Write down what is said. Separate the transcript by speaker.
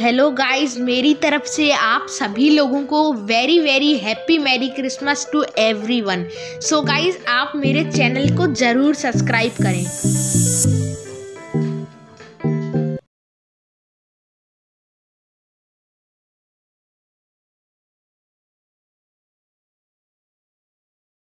Speaker 1: Hello guys, मेरी तरफ़ से आप सभी लोगों को very very happy merry Christmas to everyone so guys आप मेरे चैनल को ज़रूर सब्सक्राइब करें।